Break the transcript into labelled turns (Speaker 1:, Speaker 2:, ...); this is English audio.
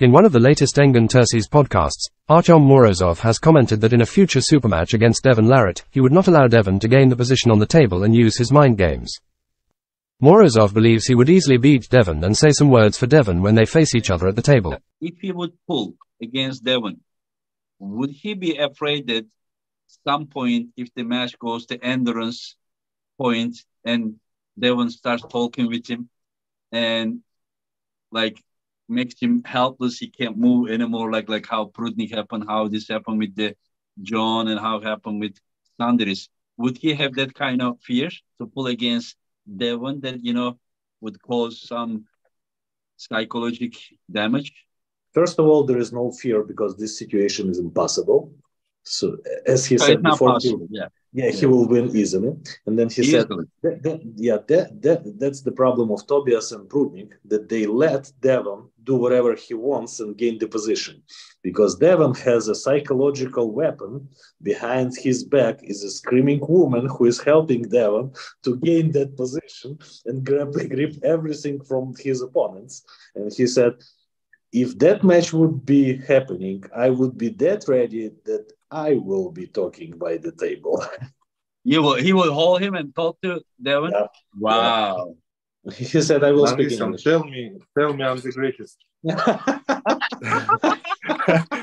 Speaker 1: In one of the latest Engin Terzi's podcasts, Artyom Morozov has commented that in a future supermatch against Devon Larratt, he would not allow Devon to gain the position on the table and use his mind games. Morozov believes he would easily beat Devon and say some words for Devon when they face each other at the table.
Speaker 2: If he would pull against Devon, would he be afraid that some point if the match goes to endurance point and Devon starts talking with him and like makes him helpless. He can't move anymore. Like like how Prudnik happened, how this happened with the John, and how happened with Sandris. Would he have that kind of fear to pull against Devon that you know would cause some psychological damage?
Speaker 3: First of all, there is no fear because this situation is impossible. So as he so said before, possible, yeah yeah, he will win easily. And then he easily. said, that, that, yeah, that, that, that's the problem of Tobias and Prudnik, that they let Devon do whatever he wants and gain the position. Because Devon has a psychological weapon behind his back is a screaming woman who is helping Devon to gain that position and grab, grip everything from his opponents. And he said, if that match would be happening, I would be that ready that I will be talking by the table.
Speaker 2: you will he will hold him and talk to Devon? Yeah. Wow.
Speaker 3: Yeah. He said I will speak
Speaker 4: English. Tell me, tell me I'm the greatest.